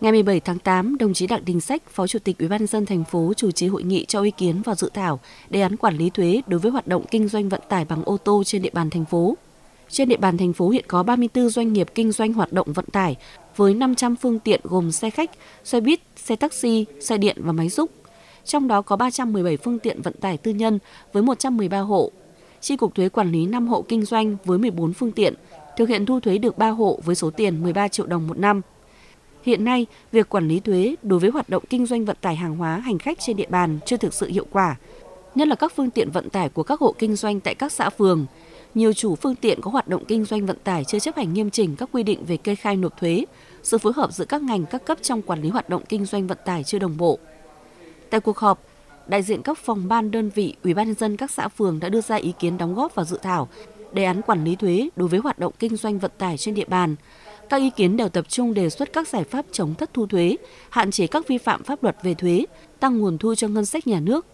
Ngày 17 tháng 8, đồng chí Đặng Đình Sách, Phó Chủ tịch Ủy ban nhân dân thành phố chủ trì hội nghị cho ý kiến vào dự thảo đề án quản lý thuế đối với hoạt động kinh doanh vận tải bằng ô tô trên địa bàn thành phố. Trên địa bàn thành phố hiện có 34 doanh nghiệp kinh doanh hoạt động vận tải với 500 phương tiện gồm xe khách, xe buýt, xe taxi, xe điện và máy xúc. Trong đó có 317 phương tiện vận tải tư nhân với 113 hộ. Chi cục thuế quản lý 5 hộ kinh doanh với 14 phương tiện, thực hiện thu thuế được 3 hộ với số tiền 13 triệu đồng một năm. Hiện nay, việc quản lý thuế đối với hoạt động kinh doanh vận tải hàng hóa hành khách trên địa bàn chưa thực sự hiệu quả, nhất là các phương tiện vận tải của các hộ kinh doanh tại các xã phường. Nhiều chủ phương tiện có hoạt động kinh doanh vận tải chưa chấp hành nghiêm chỉnh các quy định về kê khai nộp thuế, sự phối hợp giữa các ngành các cấp trong quản lý hoạt động kinh doanh vận tải chưa đồng bộ. Tại cuộc họp, đại diện các phòng ban đơn vị, ủy ban nhân dân các xã phường đã đưa ra ý kiến đóng góp vào dự thảo đề án quản lý thuế đối với hoạt động kinh doanh vận tải trên địa bàn. Các ý kiến đều tập trung đề xuất các giải pháp chống thất thu thuế, hạn chế các vi phạm pháp luật về thuế, tăng nguồn thu cho ngân sách nhà nước.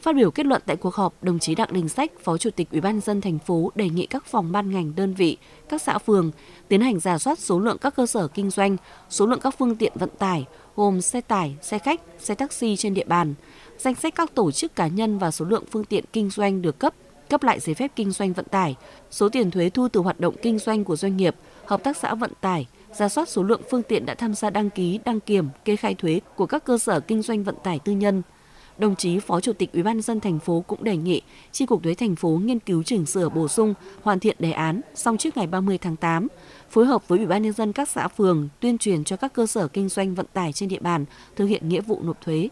Phát biểu kết luận tại cuộc họp, đồng chí Đặng Đình Sách, Phó Chủ tịch Ủy ban nhân dân thành phố đề nghị các phòng ban ngành đơn vị, các xã phường tiến hành giả soát số lượng các cơ sở kinh doanh, số lượng các phương tiện vận tải gồm xe tải, xe khách, xe taxi trên địa bàn, danh sách các tổ chức cá nhân và số lượng phương tiện kinh doanh được cấp cấp lại giấy phép kinh doanh vận tải, số tiền thuế thu từ hoạt động kinh doanh của doanh nghiệp, hợp tác xã vận tải, ra soát số lượng phương tiện đã tham gia đăng ký, đăng kiểm, kê khai thuế của các cơ sở kinh doanh vận tải tư nhân. Đồng chí Phó Chủ tịch Ủy ban dân thành phố cũng đề nghị Chi cục thuế thành phố nghiên cứu chỉnh sửa bổ sung, hoàn thiện đề án xong trước ngày 30 tháng 8, phối hợp với Ủy ban nhân dân các xã phường tuyên truyền cho các cơ sở kinh doanh vận tải trên địa bàn thực hiện nghĩa vụ nộp thuế